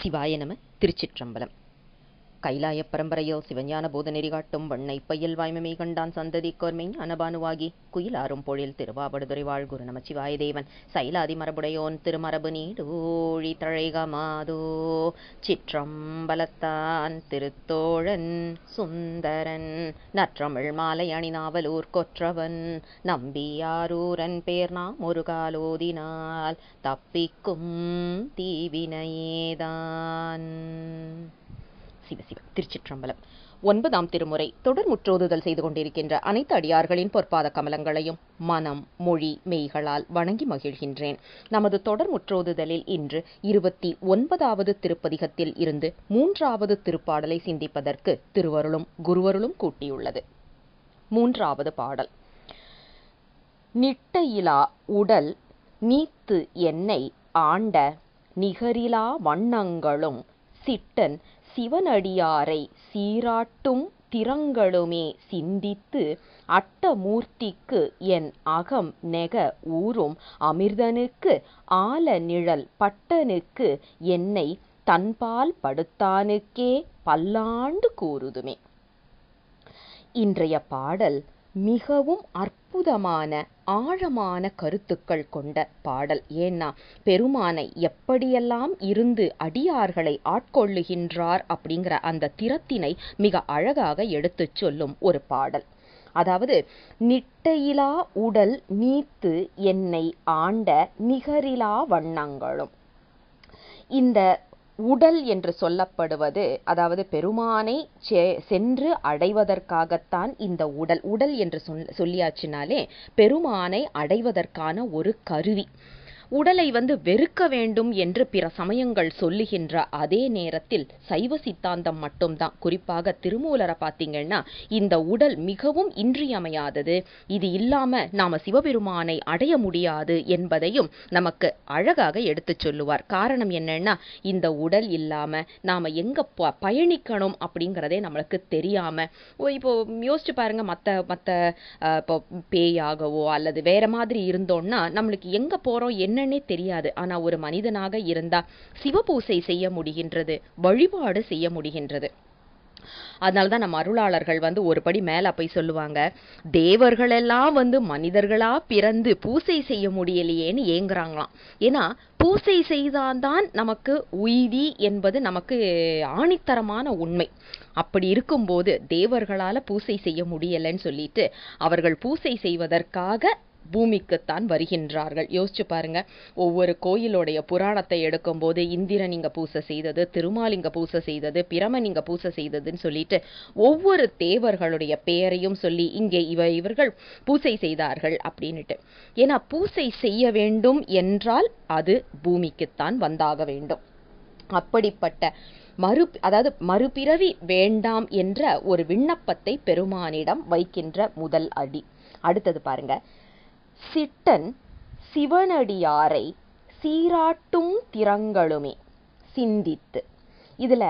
சிவாய நம திருச்சிற்றம்பலம். கைலாய பரம்பரையில் சிவஞான போதநெறி காட்டும் வண்ணை பையல் வாய்மமே கண்டான் சந்ததி கோர்மை அனபானுவாகி குயிலாரும் பொழில் திருவாபடுதுறை வாழ்குரு நமச்சிவாய தேவன் சைலாதி மரபுடையோன் திருமரபு நீடூழி தழைகமாதோ சிற்றம்பலத்தான் திருத்தோழன் சுந்தரன். நற்றமிழ் மாலை அணிநாவலூர் கொற்றவன் நம்பியாரூரன் பேர் நாம் ஒரு காலோதினால் தப்பிக்கும் தீவினையேதான். சிவசிவம் திருச்சிற்றம்பலம். ஒன்பதாம் திருமுறை தொடர் முற்றோதுதல் செய்து கொண்டிருக்கின்ற அனைத்து அடியார்களின் பொற்பாத கமலங்களையும் மனம் மொழி மெய்களால் வணங்கி மகிழ்கின்றேன். நமது தொடர் முற்றோதுதலில் இன்று இருபத்தி ஒன்பதாவது திருப்பதிகத்தில் இருந்து மூன்றாவது திருப்பாடலை சிந்திப்பதற்கு திருவருளும் குருவருளும் கூட்டியுள்ளது. மூன்றாவது பாடல். நிட்டையிலா உடல் நீத்து என்னை ஆண்ட நிகரிலா வண்ணங்களும் சிட்டன் சிவனடியாரை சீராட்டும் திறங்களுமே சிந்தித்து அட்டமூர்த்திக்கு என் அகம் நெக ஊறும். அமிர்தனுக்கு ஆல நிழல் பட்டனுக்கு என்னை தன்பால் படுத்தானுக்கே பல்லாண்டு கூறுதுமே. இன்றைய பாடல் மிகவும் அற்புதமான ஆழமான கருத்துக்கள் கொண்ட பாடல். ஏன்னா பெருமானை எப்படியெல்லாம் இருந்து அடியார்களை ஆட்கொள்ளுகின்றார் அப்படிங்கிற அந்த திறத்தினை மிக அழகாக எடுத்துச் சொல்லும் ஒரு பாடல். அதாவது நிட்டையிலா உடல் நீத்து என்னை ஆண்ட நிகரிலா வண்ணங்களும். இந்த உடல் என்று சொல்லப்படுவது அதாவது பெருமானை சென்று அடைவதற்காகத்தான் இந்த உடல் உடல் என்று சொல்லியாச்சுனாலே பெருமானை அடைவதற்கான ஒரு கருவி. உடலை வந்து வெறுக்க வேண்டும் என்று பிற சமயங்கள் சொல்லுகின்ற அதே நேரத்தில் சைவ சித்தாந்தம் மட்டும்தான். குறிப்பாக திருமூலரை பார்த்தீங்கன்னா இந்த உடல் மிகவும் இன்றியமையாதது. இது இல்லாம நாம சிவபெருமானை அடைய முடியாது என்பதையும் நமக்கு அழகாக எடுத்துச் சொல்லுவார். காரணம் என்னன்னா இந்த உடல் இல்லாம நாம எங்க பயணிக்கணும் அப்படிங்கிறதே நம்மளுக்கு தெரியாம இப்போ யோசிச்சு பாருங்க மற்ற மற்ற இப்போ பேயாகவோ அல்லது வேற மாதிரி இருந்தோம்னா நம்மளுக்கு எங்க போறோம் என்ன என்னன்னே தெரியாது. ஆனா ஒரு மனிதனாக இருந்தா சிவபூசை செய்ய முடிகின்றது வழிபாடு செய்ய முடிகின்றது. அதனால தான் நம்ம அருளாளர்கள் வந்து ஒரு படி மேல போய் சொல்லுவாங்க தேவர்கள் எல்லாம் வந்து மனிதர்களா பிறந்து பூசை செய்ய முடியலையேன்னு ஏங்குறாங்களாம். ஏன்னா பூசை செய்தால்தான் நமக்கு உய்தி என்பது நமக்கு ஆணித்தரமான உண்மை. அப்படி இருக்கும்போது தேவர்களால் பூசை செய்ய முடியலைன்னு சொல்லிட்டு அவர்கள் பூசை செய்வதற்காக பூமிக்குத்தான் வருகின்றார்கள். யோசிச்சு பாருங்க. ஒவ்வொரு கோயிலுடைய புராணத்தை எடுக்கும்போது இந்திரன் இங்க பூசை செய்தது திருமால் இங்க பூசை செய்தது பிரமன் இங்க பூசை செய்ததுன்னு சொல்லிட்டு ஒவ்வொரு தேவர்களுடைய பெயரையும் சொல்லி இங்கே இவ இவர்கள் பூசை செய்தார்கள் அப்படின்னுட்டு. ஏன்னா பூசை செய்ய வேண்டும் என்றால் அது பூமிக்குத்தான் வந்தாக வேண்டும். அப்படிப்பட்ட மறு அதாவது மறுபிறவி வேண்டாம் என்ற ஒரு விண்ணப்பத்தை பெருமானிடம் வைக்கின்ற முதல் அடி. அடுத்தது பாருங்க. சிட்டன் சிவனடியாரை சீராட்டும் திறங்களுமே சிந்தித்து. இதில்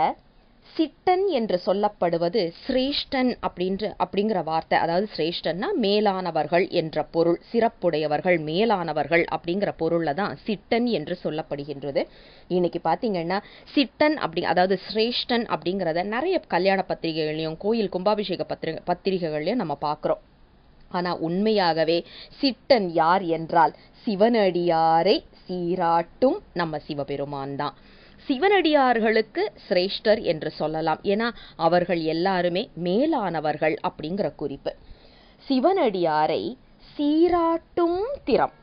சிட்டன் என்று சொல்லப்படுவது சிரேஷ்டன் அப்படின்ற அப்படிங்கிற வார்த்தை. அதாவது சிரேஷ்டன்னா மேலானவர்கள் என்ற பொருள் சிறப்புடையவர்கள் மேலானவர்கள் அப்படிங்கிற பொருளில் தான் சிட்டன் என்று சொல்லப்படுகின்றது. இன்னைக்கு பார்த்தீங்கன்னா சிட்டன் அப்படி அதாவது சிரேஷ்டன் அப்படிங்கிறத நிறைய கல்யாண பத்திரிகைகளையும் கோயில் கும்பாபிஷேக பத்திரிகை பத்திரிகைகளையும் நம்ம பார்க்குறோம் ஆனா உண்மையாகவே சிட்டன் யார் என்றால் சிவனடியாரை சீராட்டும் நம்ம சிவபெருமான் தான். சிவனடியார்களுக்கு சிரேஷ்டர் என்று சொல்லலாம். ஏன்னா அவர்கள் எல்லாருமே மேலானவர்கள் அப்படிங்கிற குறிப்பு. சிவனடியாரை சீராட்டும் திறம்.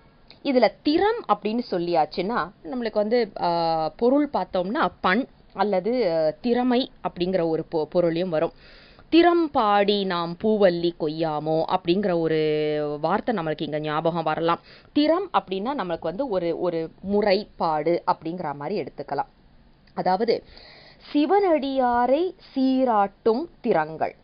இதில் திறம் அப்படின்னு சொல்லியாச்சுன்னா நம்மளுக்கு வந்து பொருள் பார்த்தோம்னா பண் அல்லது திறமை அப்படிங்கிற ஒரு பொருளையும் வரும். திறம்பாடி நாம் பூவல்லி கொய்யாமோ அப்படிங்கிற ஒரு வார்த்தை நம்மளுக்கு இங்கே ஞாபகம் வரலாம். திறம் அப்படின்னா நம்மளுக்கு வந்து ஒரு ஒரு முறைப்பாடு அப்படிங்கிற மாதிரி எடுத்துக்கலாம். அதாவது சிவனடியாரை சீராட்டும் திறங்கள்.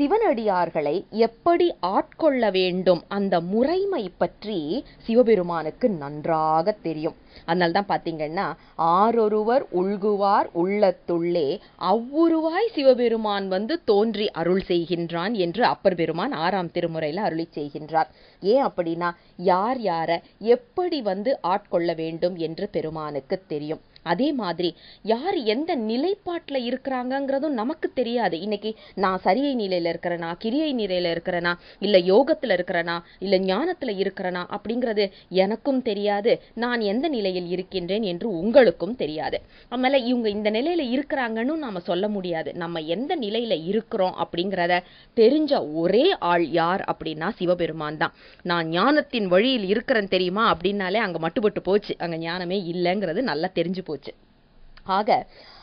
சிவனடியார்களை எப்படி ஆட்கொள்ள வேண்டும்? அந்த முறைமை பற்றி சிவபெருமானுக்கு நன்றாக தெரியும். அதனால தான் பார்த்தீங்கன்னா ஆரொருவர் உள்குவார் உள்ளத்துள்ளே அவ்வுருவாய் சிவபெருமான் வந்து தோன்றி அருள் செய்கின்றான் என்று அப்பர் பெருமான் ஆறாம் திருமுறையில் அருளி செய்கின்றார். ஏன் அப்படின்னா யார் யாரை எப்படி வந்து ஆட்கொள்ள வேண்டும் என்று பெருமானுக்கு தெரியும். அதே மாதிரி யார் எந்த நிலைப்பாட்டில் இருக்கிறாங்கங்கிறதும் நமக்கு தெரியாது. இன்னைக்கு நான் சரியை நிலையில இருக்கிறேனா கிரியை நிலையில இருக்கிறேனா இல்ல யோகத்துல இருக்கிறேனா இல்ல ஞானத்துல இருக்கிறேனா அப்படிங்கிறது எனக்கும் தெரியாது. நான் எந்த நிலையில் இருக்கின்றேன் என்று உங்களுக்கும் தெரியாது. அதனால இவங்க இந்த நிலையில இருக்கிறாங்கன்னு நாம சொல்ல முடியாது. நம்ம எந்த நிலையில இருக்கிறோம் அப்படிங்கிறத தெரிஞ்ச ஒரே ஆள் யார் அப்படின்னா சிவபெருமான் தான். நான் ஞானத்தின் வழியில் இருக்கிறேன் தெரியுமா அப்படின்னாலே அங்க மட்டுப்பட்டு போச்சு. அங்க ஞானமே இல்லைங்கிறது நல்லா தெரிஞ்சு போச்சு. ஆக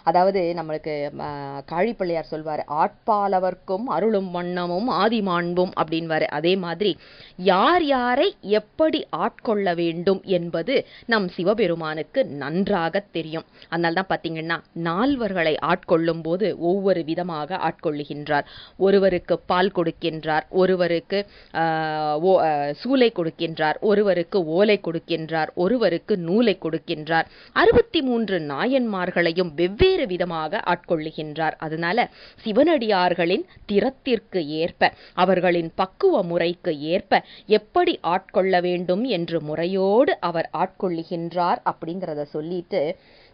அதாவது நம்மளுக்கு காழிப்பிள்ளையார் சொல்வார் ஆட்பாலவர்க்கும் அருளும் வண்ணமும் ஆதிமாண்பும் அப்படின்வாரு. அதே மாதிரி யார் யாரை எப்படி ஆட்கொள்ள வேண்டும் என்பது நம் சிவபெருமானுக்கு நன்றாக தெரியும். அதனால தான் பார்த்தீங்கன்னா நால்வர்களை ஆட்கொள்ளும் போது ஒவ்வொரு விதமாக ஆட்கொள்ளுகின்றார். ஒருவருக்கு பால் கொடுக்கின்றார் ஒருவருக்கு சூளை ஓ- சூலை கொடுக்கின்றார் ஒருவருக்கு ஓலை கொடுக்கின்றார் ஒருவருக்கு நூலை கொடுக்கின்றார். அறுபத்தி மூன்று நாயன்மார்களையும் வெவ்வேறு விதமாக ஆட்கொள்ளுகின்றார். அதனால சிவனடியார்களின் திறத்திற்கு ஏற்ப அவர்களின் பக்குவ முறைக்கு ஏற்ப எப்படி ஆட்கொள்ள வேண்டும் என்று முறையோடு அவர் ஆட்கொள்ளுகின்றார் அப்படிங்கிறத சொல்லிட்டு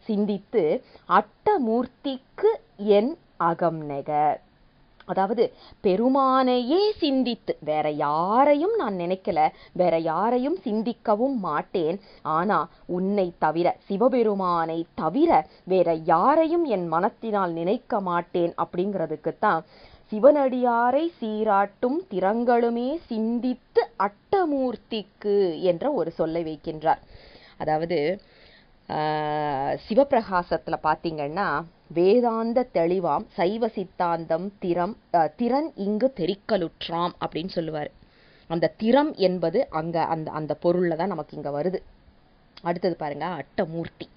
சிந்தித்து அட்டமூர்த்திக்கு என் அகம் நெக அதாவது பெருமானையே சிந்தித்து வேற யாரையும் நான் நினைக்கல வேற யாரையும் சிந்திக்கவும் மாட்டேன். ஆனா உன்னை தவிர சிவபெருமானை தவிர வேற யாரையும் என் மனத்தினால் நினைக்க மாட்டேன் அப்படிங்கிறதுக்குத்தான் சிவனடியாரை சீராட்டும் திறங்களுமே சிந்தித்து அட்டமூர்த்திக்கு என்ற ஒரு சொல்லை வைக்கின்றார். அதாவது சிவப்பிரகாசத்தில் பார்த்தீங்கன்னா வேதாந்த தெளிவாம் சைவ சித்தாந்தம் திறம் திறன் இங்கு தெரிக்கலுற்றாம் அப்படின்னு சொல்லுவார். அந்த திறம் என்பது அங்கே அந்த அந்த பொருளில் தான் நமக்கு இங்கே வருது. அடுத்தது பாருங்க அட்டமூர்த்தி.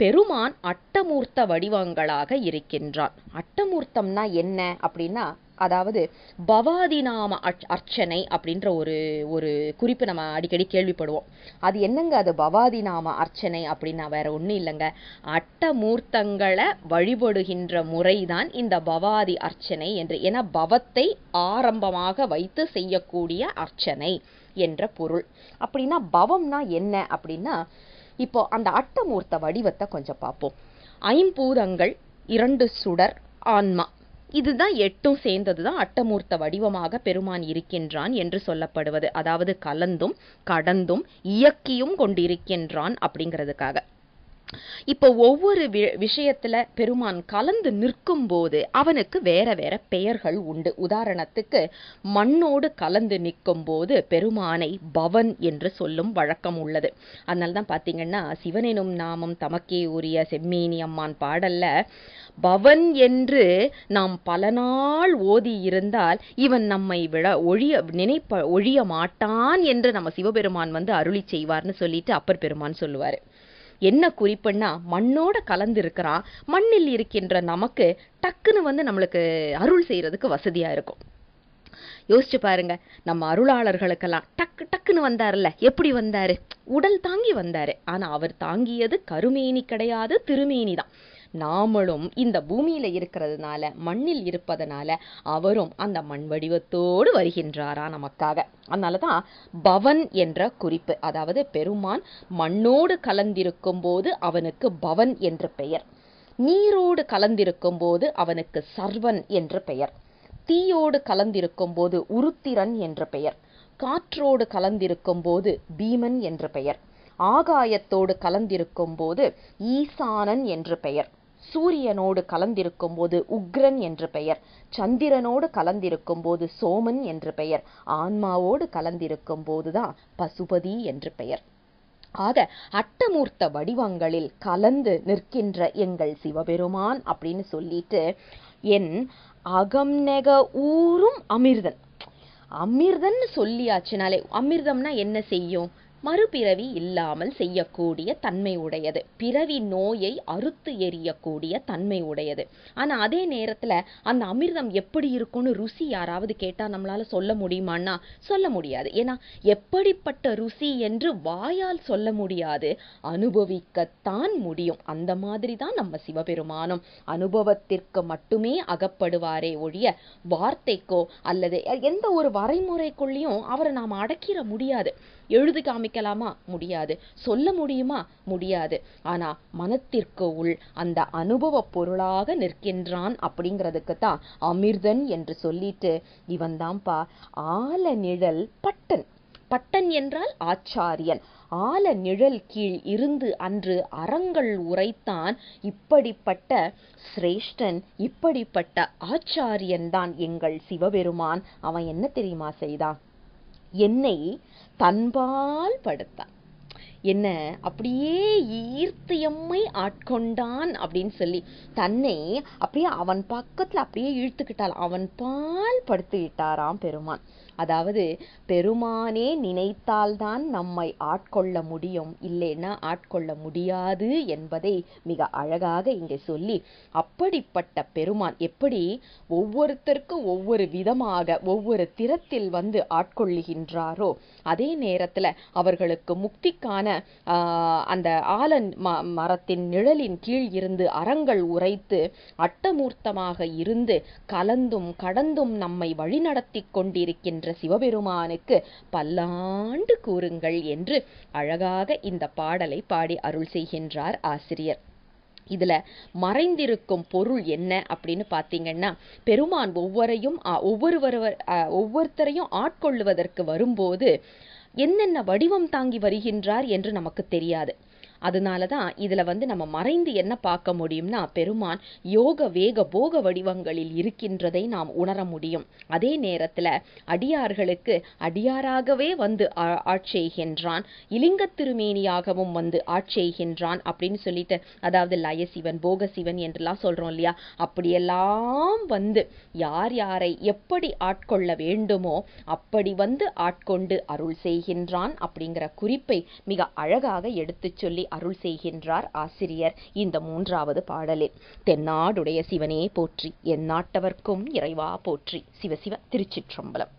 பெருமான் அட்டமூர்த்த வடிவங்களாக இருக்கின்றான். அட்டமூர்த்தம்னா என்ன அப்படின்னா அதாவது பவாதிநாம அர்ச்- அர்ச்சனை அப்படின்ற ஒரு ஒரு குறிப்பு நம்ம அடிக்கடி கேள்விப்படுவோம். அது என்னங்க அது? பவாதிநாம அர்ச்சனை அப்படின்னா வேற ஒன்றும் இல்லைங்க. அட்டமூர்த்தங்களை வழிபடுகின்ற முறைதான் இந்த பவாதி அர்ச்சனை என்று ஏன்னா பவத்தை ஆரம்பமாக வைத்து செய்யக்கூடிய அர்ச்சனை என்ற பொருள். அப்படின்னா பவம்னா என்ன அப்படின்னா இப்போ அந்த அட்டமூர்த்த வடிவத்தை கொஞ்சம் பார்ப்போம். ஐம்பூதங்கள் இரண்டு சுடர் ஆன்மா. இதுதான் எட்டும் சேர்ந்ததுதான் அட்டமூர்த்த வடிவமாக பெருமான் இருக்கின்றான் என்று சொல்லப்படுவது. அதாவது கலந்தும் கடந்தும் இயக்கியும் கொண்டிருக்கின்றான் அப்படிங்கிறதுக்காக. இப்போ ஒவ்வொரு வி- விஷயத்துல பெருமான் கலந்து நிற்கும் போது அவனுக்கு வேற வேற பெயர்கள் உண்டு. உதாரணத்துக்கு மண்ணோடு கலந்து நிற்கும் போது பெருமானை பவன் என்று சொல்லும் வழக்கம் உள்ளது. அதனால தான் பார்த்தீங்கன்னா சிவனெனும் நாமம் தமக்கே உரிய செம்மேனி அம்மான் பாடல்ல பவன் என்று நாம் பல நாள் ஓதி இருந்தால் இவன் நம்மை விட ஒழிய நினைப்ப ஒழிய மாட்டான் என்று நம்ம சிவபெருமான் வந்து அருளி செய்வார்னு சொல்லிட்டு அப்பர் பெருமான் சொல்லுவார். என்ன குறிப்புன்னா மண்ணோட கலந்து இருக்கிறான் மண்ணில் இருக்கின்ற நமக்கு டக்குன்னு வந்து நம்மளுக்கு அருள் செய்யறதுக்கு வசதியா இருக்கும். யோசிச்சு பாருங்க நம்ம அருளாளர்களுக்கெல்லாம் டக்கு டக்குன்னு வந்தாருல்ல எப்படி வந்தாரு? உடல் தாங்கி வந்தாரு. ஆனா அவர் தாங்கியது கருமேனி கிடையாது திருமேனி தான் நாமளும் இந்த பூமியில இருக்கிறதுனால மண்ணில் இருப்பதனால அவரும் அந்த மண் வடிவத்தோடு வருகின்றாரா நமக்காக. அதனால தான் பவன் என்ற குறிப்பு அதாவது பெருமான் மண்ணோடு கலந்திருக்கும் போது அவனுக்கு பவன் என்ற பெயர். நீரோடு கலந்திருக்கும் போது அவனுக்கு சர்வன் என்ற பெயர். தீயோடு கலந்திருக்கும் போது உருத்திரன் என்ற பெயர். காற்றோடு கலந்திருக்கும் போது பீமன் என்ற பெயர். ஆகாயத்தோடு கலந்திருக்கும் போது ஈசானன் என்று பெயர். சூரியனோடு கலந்திருக்கும் போது உக்ரன் என்று பெயர் சந்திரனோடு கலந்திருக்கும் போது சோமன் என்று பெயர் ஆன்மாவோடு கலந்திருக்கும் போதுதான் பசுபதி என்று பெயர். ஆக அட்டமூர்த்த வடிவங்களில் கலந்து நிற்கின்ற எங்கள் சிவபெருமான் அப்படின்னு சொல்லிட்டு என் அகம் நெக ஊரும் அமிர்தன். அமிர்தன்னு சொல்லியாச்சுனாலே அமிர்தம்னா என்ன செய்யும்? மறுபிறவி இல்லாமல் செய்யக்கூடிய தன்மை உடையது பிறவி நோயை அறுத்து எறியக்கூடிய தன்மை உடையது ஆனா அதே நேரத்துல அந்த அமிர்தம் எப்படி இருக்கும்னு ருசி யாராவது கேட்டா நம்மளால சொல்ல முடியுமான்னா சொல்ல முடியாது. ஏன்னா எப்படிப்பட்ட ருசி என்று வாயால் சொல்ல முடியாது. அனுபவிக்கத்தான் முடியும். அந்த மாதிரி தான் நம்ம சிவபெருமானும். அனுபவத்திற்கு மட்டுமே அகப்படுவாரே ஒழிய வார்த்தைக்கோ அல்லது எந்த ஒரு வரைமுறைக்குள்ளேயும் அவரை நாம் அடக்கிட முடியாது. எழுதி காமிக்கலாமா முடியாது. சொல்ல முடியுமா? முடியாது. ஆனா மனத்திற்கு உள் அந்த அனுபவ பொருளாக நிற்கின்றான் அப்படிங்கிறதுக்கு தான் அமிர்தன் என்று சொல்லிட்டு இவன் தான்ப்பா ஆல நிழல் பட்டன். பட்டன் என்றால் ஆச்சாரியன். ஆல நிழல் கீழ் இருந்து அன்று அறங்கள் உரைத்தான் இப்படிப்பட்ட சிரேஷ்டன் இப்படிப்பட்ட ஆச்சாரியன் தான் எங்கள் சிவபெருமான். அவன் என்ன தெரியுமா செய்தான்? என்னை தன்பால் படுத்தான் என்ன அப்படியே ஈர்த்து எம்மை ஆட்கொண்டான் அப்படின்னு சொல்லி தன்னை அப்படியே அவன் பக்கத்துல அப்படியே இழுத்துக்கிட்டாள். அவன் பால் படுத்துக்கிட்டாராம் பெருமான். அதாவது பெருமானே நினைத்தால்தான் நம்மை ஆட்கொள்ள முடியும். இல்லைன்னா ஆட்கொள்ள முடியாது என்பதை மிக அழகாக இங்கே சொல்லி அப்படிப்பட்ட பெருமான் எப்படி ஒவ்வொருத்தருக்கும் ஒவ்வொரு விதமாக ஒவ்வொரு திறத்தில் வந்து ஆட்கொள்ளுகின்றாரோ அதே நேரத்துல அவர்களுக்கு முக்திக்கான ஆஹ், அந்த ஆலன் ம மரத்தின் நிழலின் கீழ் இருந்து அறங்கள் உரைத்து அட்டமூர்த்தமாக இருந்து கலந்தும் கடந்தும் நம்மை வழிநடத்தி கொண்டிருக்கின்ற என்ற சிவபெருமானுக்கு பல்லாண்டு கூறுங்கள் என்று அழகாக இந்த பாடலை பாடி அருள் செய்கின்றார் ஆசிரியர். இதில் மறைந்திருக்கும் பொருள் என்ன அப்படின்னு பார்த்தீங்கன்னா பெருமான் ஒவ்வொரையும் ஒவ்வொருவர் ஒவ்வொருத்தரையும் ஆட்கொள்ளுவதற்கு வரும்போது என்னென்ன வடிவம் தாங்கி வருகின்றார் என்று நமக்கு தெரியாது. அதனால தான் இதில் வந்து நம்ம மறைந்து என்ன பார்க்க முடியும்னா பெருமான் யோக வேக போக வடிவங்களில் இருக்கின்றதை நாம் உணர முடியும். அதே நேரத்தில் அடியார்களுக்கு அடியாராகவே வந்து ஆட்செய்கின்றான் இலிங்க திருமேனியாகவும் வந்து ஆட்செய்கின்றான் அப்படின்னு சொல்லிட்டு அதாவது லயசிவன் போகசிவன் என்றெல்லாம் சொல்கிறோம் இல்லையா? அப்படியெல்லாம் வந்து யார் யாரை எப்படி ஆட்கொள்ள வேண்டுமோ அப்படி வந்து ஆட்கொண்டு அருள் செய்கின்றான் அப்படிங்கிற குறிப்பை மிக அழகாக எடுத்துச் சொல்லி அருள் செய்கின்றார் ஆசிரியர். இந்த மூன்றாவது பாடலில் தென்னாடுடைய சிவனே போற்றி எந்நாட்டவர்க்கும் இறைவா போற்றி சிவசிவ திருச்சிற்றம்பலம்.